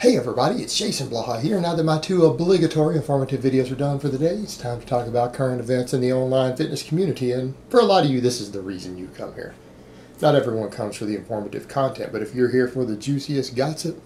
Hey everybody, it's Jason Blaha here. Now that my two obligatory informative videos are done for the day, it's time to talk about current events in the online fitness community. And for a lot of you, this is the reason you come here. Not everyone comes for the informative content, but if you're here for the juiciest gossip,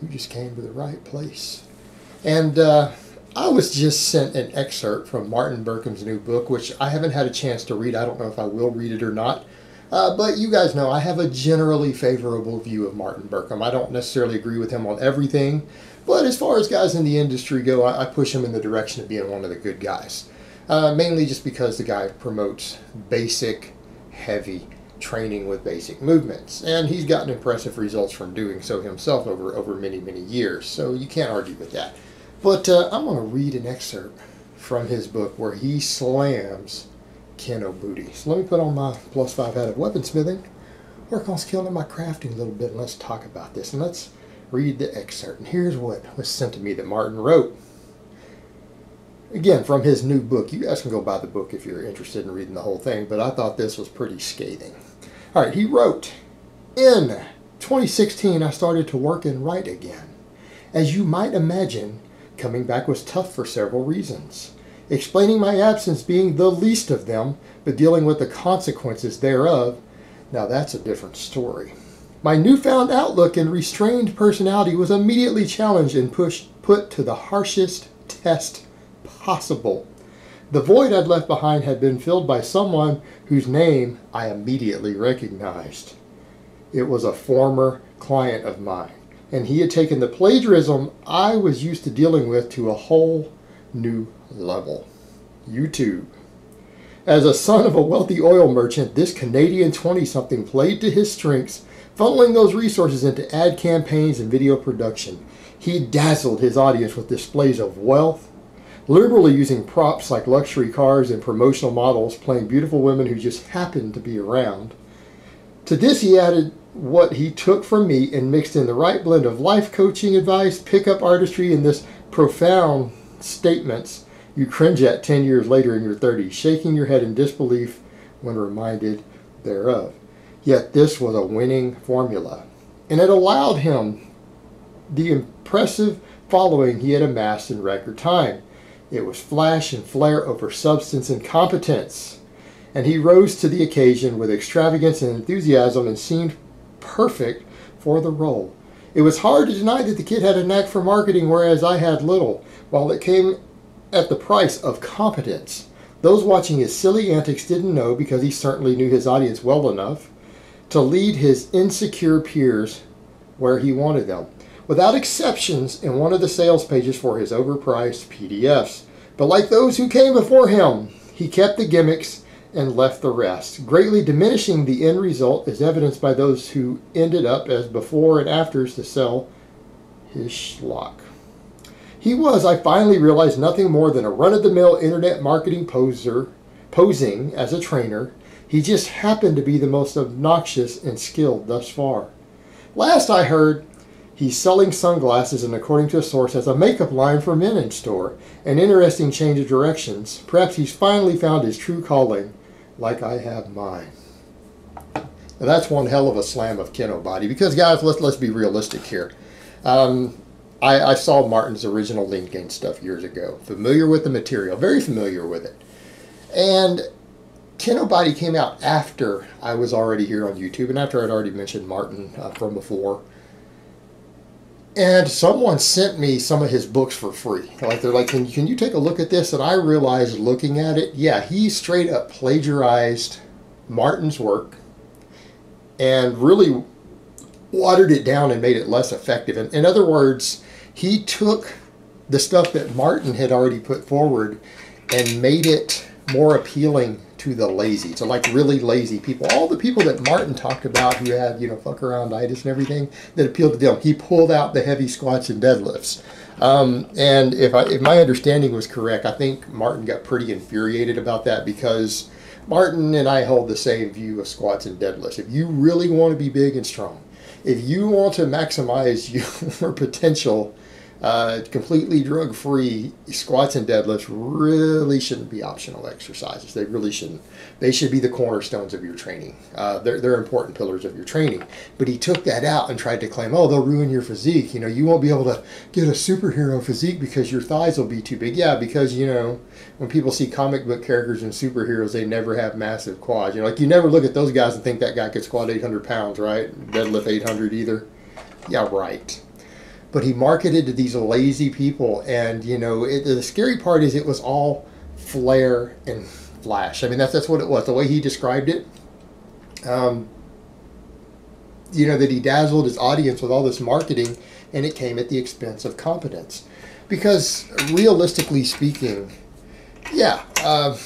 you just came to the right place. And uh, I was just sent an excerpt from Martin Berkhan's new book, which I haven't had a chance to read. I don't know if I will read it or not. Uh, but you guys know I have a generally favorable view of Martin Berkhan. I don't necessarily agree with him on everything, but as far as guys in the industry go, I, I push him in the direction of being one of the good guys. Uh, mainly just because the guy promotes basic, heavy training with basic movements, and he's gotten impressive results from doing so himself over over many many years. So you can't argue with that. But uh, I'm going to read an excerpt from his book where he slams Kinobody. So let me put on my plus five hat of weaponsmithing, work on skilling my crafting a little bit, and let's talk about this. And let's read the excerpt. And here's what was sent to me that Martin wrote. Again, from his new book. You guys can go buy the book if you're interested in reading the whole thing, but I thought this was pretty scathing. All right, he wrote, In 2016, I started to work and write again. As you might imagine, coming back was tough for several reasons explaining my absence being the least of them, but dealing with the consequences thereof, now that's a different story. My newfound outlook and restrained personality was immediately challenged and pushed put to the harshest test possible. The void I'd left behind had been filled by someone whose name I immediately recognized. It was a former client of mine, and he had taken the plagiarism I was used to dealing with to a whole new level. YouTube. As a son of a wealthy oil merchant, this Canadian 20 something played to his strengths, funneling those resources into ad campaigns and video production. He dazzled his audience with displays of wealth, liberally using props like luxury cars and promotional models playing beautiful women who just happened to be around. To this, he added what he took from me and mixed in the right blend of life coaching advice, pickup artistry, and this profound statements you cringe at 10 years later in your 30s, shaking your head in disbelief when reminded thereof. Yet this was a winning formula, and it allowed him the impressive following he had amassed in record time. It was flash and flare over substance and competence, and he rose to the occasion with extravagance and enthusiasm and seemed perfect for the role. It was hard to deny that the kid had a knack for marketing, whereas I had little. While it came at the price of competence, those watching his silly antics didn't know because he certainly knew his audience well enough to lead his insecure peers where he wanted them, without exceptions in one of the sales pages for his overpriced PDFs. But like those who came before him, he kept the gimmicks and left the rest, greatly diminishing the end result as evidenced by those who ended up as before and afters to sell his schlock. He was, I finally realized, nothing more than a run-of-the-mill internet marketing poser, posing as a trainer. He just happened to be the most obnoxious and skilled thus far. Last I heard, he's selling sunglasses and according to a source has a makeup line for men in store. An interesting change of directions. Perhaps he's finally found his true calling, like I have mine. Now that's one hell of a slam of body because guys, let's let's be realistic here. Um, I, I saw Martin's original Lean Gain stuff years ago. Familiar with the material, very familiar with it. And Kinobody came out after I was already here on YouTube and after I'd already mentioned Martin uh, from before. And someone sent me some of his books for free. Like they're like, can, can you take a look at this? And I realized looking at it, yeah, he straight up plagiarized Martin's work and really watered it down and made it less effective. In, in other words, he took the stuff that Martin had already put forward and made it more appealing to the lazy, to like really lazy people. All the people that Martin talked about who had, you know, fuck around itis and everything that appealed to them. He pulled out the heavy squats and deadlifts. Um, and if, I, if my understanding was correct, I think Martin got pretty infuriated about that because Martin and I hold the same view of squats and deadlifts. If you really want to be big and strong, if you want to maximize your potential uh, completely drug free squats and deadlifts really shouldn't be optional exercises. They really shouldn't. They should be the cornerstones of your training. Uh, they're, they're important pillars of your training. But he took that out and tried to claim, oh, they'll ruin your physique. You know, you won't be able to get a superhero physique because your thighs will be too big. Yeah, because, you know, when people see comic book characters and superheroes, they never have massive quads. You know, like you never look at those guys and think that guy could squat 800 pounds, right? Deadlift 800 either. Yeah, right but he marketed to these lazy people. And you know it, the scary part is it was all flare and flash. I mean that's that's what it was the way he described it. Um, you know that he dazzled his audience with all this marketing and it came at the expense of competence. Because realistically speaking yeah uh,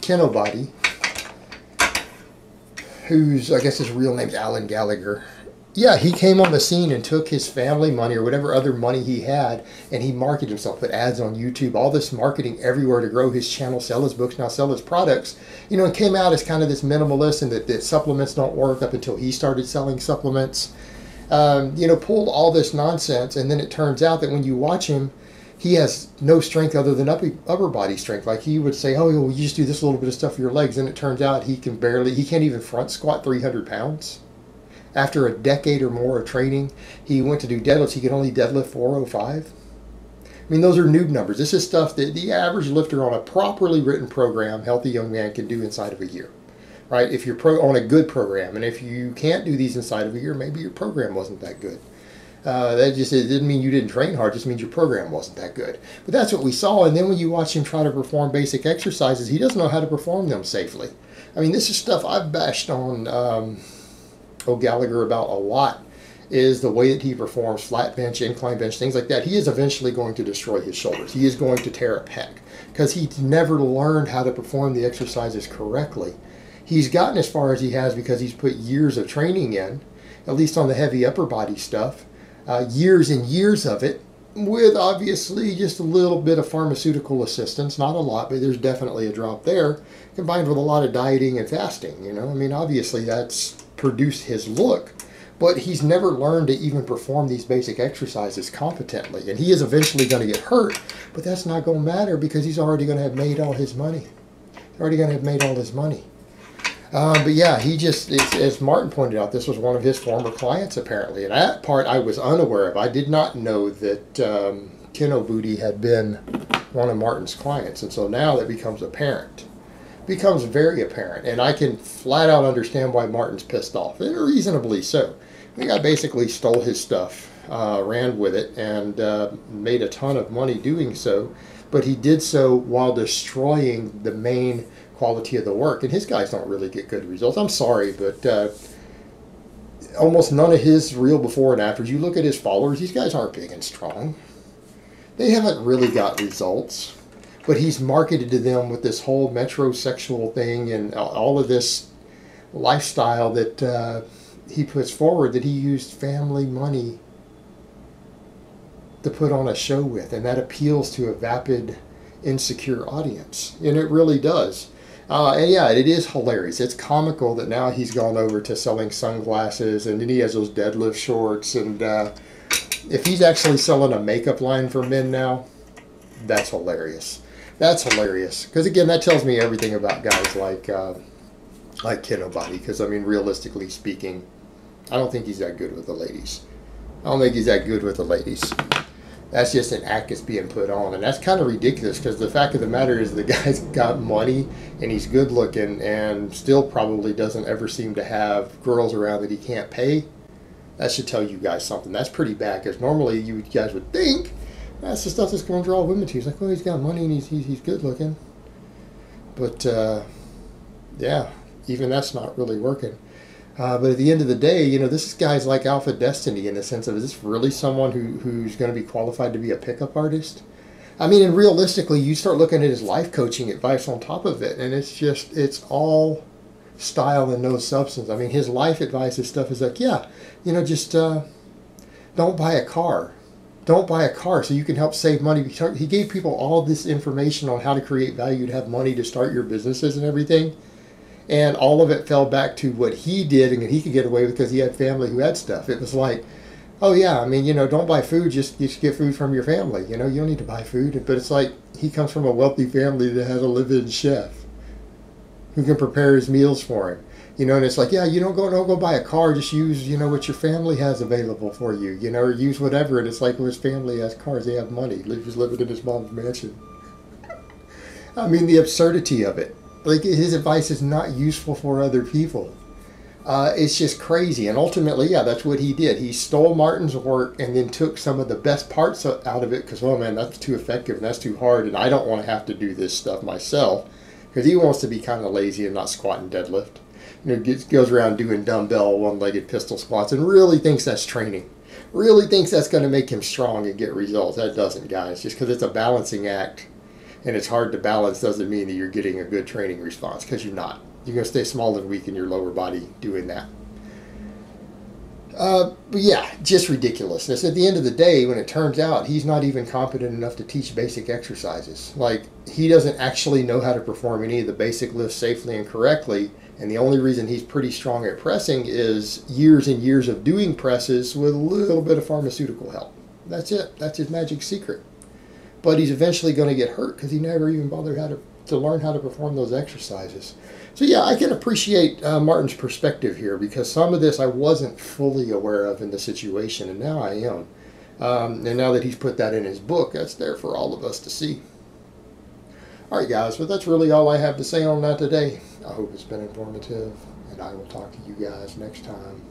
Kinobody who's i guess his real name's alan gallagher yeah, he came on the scene and took his family money or whatever other money he had, and he marketed himself, put ads on YouTube, all this marketing everywhere to grow his channel, sell his books, now sell his products. You know, and came out as kind of this minimalist and that, that supplements don't work up until he started selling supplements. Um, you know, pulled all this nonsense, and then it turns out that when you watch him, he has no strength other than upper, upper body strength. Like he would say, "Oh, well, you just do this little bit of stuff for your legs," and it turns out he can barely, he can't even front squat 300 pounds after a decade or more of training, he went to do deadlifts. He could only deadlift 405. I mean, those are noob numbers. This is stuff that the average lifter on a properly written program, healthy young man, can do inside of a year, right? If you're pro- on a good program, and if you can't do these inside of a year, maybe your program wasn't that good. Uh, that just it didn't mean you didn't train hard; just means your program wasn't that good. But that's what we saw. And then when you watch him try to perform basic exercises, he doesn't know how to perform them safely. I mean, this is stuff I've bashed on. Um, Gallagher about a lot is the way that he performs flat bench, incline bench, things like that. He is eventually going to destroy his shoulders. He is going to tear a pec because he's never learned how to perform the exercises correctly. He's gotten as far as he has because he's put years of training in, at least on the heavy upper body stuff, uh, years and years of it, with obviously just a little bit of pharmaceutical assistance, not a lot, but there's definitely a drop there, combined with a lot of dieting and fasting. You know, I mean, obviously that's produce his look, but he's never learned to even perform these basic exercises competently. And he is eventually going to get hurt, but that's not going to matter because he's already going to have made all his money. He's already going to have made all his money. Um, but yeah, he just, as Martin pointed out, this was one of his former clients apparently. And that part I was unaware of. I did not know that um, Booty had been one of Martin's clients. And so now that becomes apparent becomes very apparent, and I can flat out understand why Martin's pissed off, and reasonably so. The guy basically stole his stuff, uh, ran with it, and uh, made a ton of money doing so, but he did so while destroying the main quality of the work, and his guys don't really get good results. I'm sorry, but uh, almost none of his real before and afters. You look at his followers; these guys aren't big and strong. They haven't really got results but he's marketed to them with this whole metrosexual thing and all of this lifestyle that uh, he puts forward that he used family money to put on a show with, and that appeals to a vapid, insecure audience, and it really does. Uh, and yeah, it is hilarious. It's comical that now he's gone over to selling sunglasses, and then he has those deadlift shorts. And uh, if he's actually selling a makeup line for men now, that's hilarious. That's hilarious. Because again, that tells me everything about guys like uh, like Kinobody. Because I mean, realistically speaking, I don't think he's that good with the ladies. I don't think he's that good with the ladies. That's just an act that's being put on, and that's kind of ridiculous. Because the fact of the matter is, the guy's got money and he's good looking, and still probably doesn't ever seem to have girls around that he can't pay. That should tell you guys something. That's pretty bad. Because normally you guys would think that's the stuff that's going to draw women to. He's like, well, he's got money and he's, he's, he's good looking. But, uh, yeah, even that's not really working. Uh, but at the end of the day, you know, this guy's like Alpha Destiny in the sense of is this really someone who, who's going to be qualified to be a pickup artist? I mean, and realistically, you start looking at his life coaching advice on top of it, and it's just, it's all style and no substance. I mean, his life advice and stuff is like, yeah, you know, just uh, don't buy a car don't buy a car so you can help save money. He gave people all this information on how to create value to have money to start your businesses and everything. And all of it fell back to what he did and he could get away with because he had family who had stuff. It was like, Oh yeah, I mean, you know, don't buy food. Just just get food from your family. You know, you don't need to buy food. But it's like he comes from a wealthy family that has a live-in chef who can prepare his meals for him. You know, and it's like, yeah, you don't go don't go buy a car. Just use you know what your family has available for you. You know, or use whatever. And it's like, well, his family has cars. They have money. He's living in his mom's mansion. I mean, the absurdity of it. Like his advice is not useful for other people. Uh, it's just crazy. And ultimately, yeah, that's what he did. He stole Martin's work and then took some of the best parts out of it because, oh man, that's too effective and that's too hard. And I don't want to have to do this stuff myself because he wants to be kind of lazy and not squat and deadlift. You know, gets, goes around doing dumbbell, one legged pistol squats and really thinks that's training. Really thinks that's going to make him strong and get results. That doesn't, guys. Just because it's a balancing act and it's hard to balance doesn't mean that you're getting a good training response because you're not. You're going to stay small and weak in your lower body doing that. Uh, but yeah, just ridiculousness. At the end of the day, when it turns out he's not even competent enough to teach basic exercises, like he doesn't actually know how to perform any of the basic lifts safely and correctly, and the only reason he's pretty strong at pressing is years and years of doing presses with a little bit of pharmaceutical help. That's it. That's his magic secret. But he's eventually going to get hurt because he never even bothered how to, to learn how to perform those exercises. So yeah, I can appreciate uh, Martin's perspective here because some of this I wasn't fully aware of in the situation, and now I am. Um, and now that he's put that in his book, that's there for all of us to see. All right, guys, but that's really all I have to say on that today. I hope it's been informative, and I will talk to you guys next time.